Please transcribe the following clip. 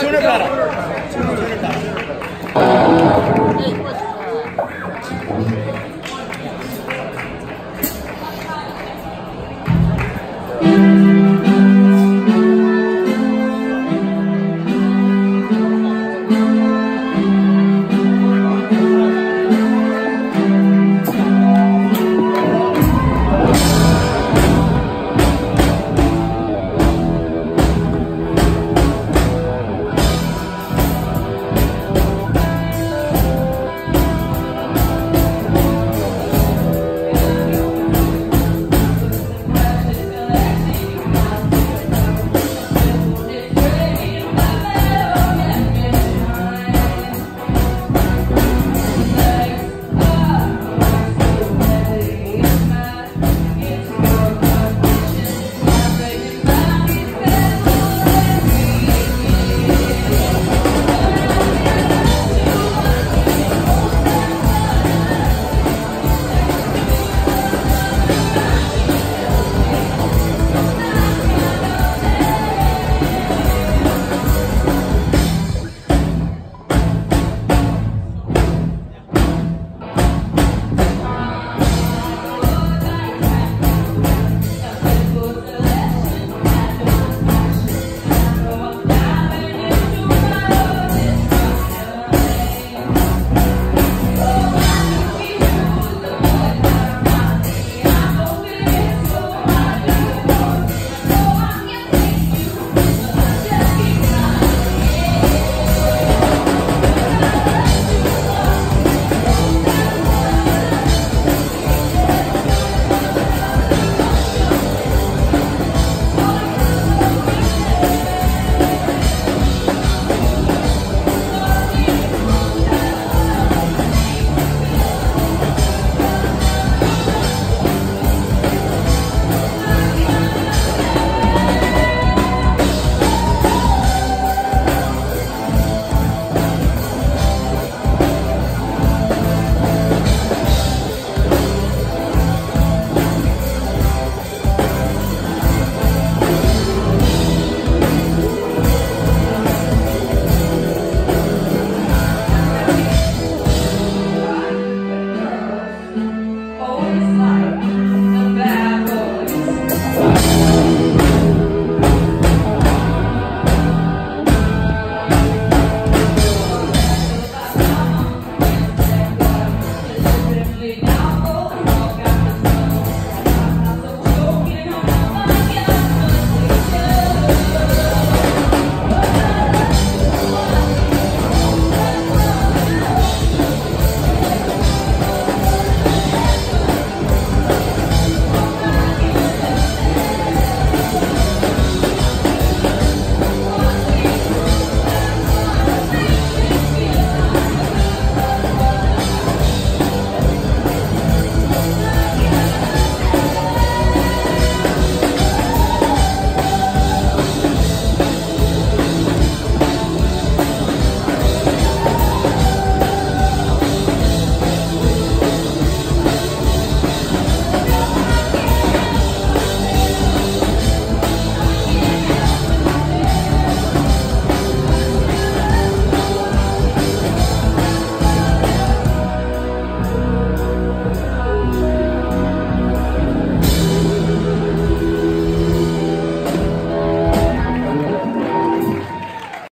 Tune it better. Tune it better.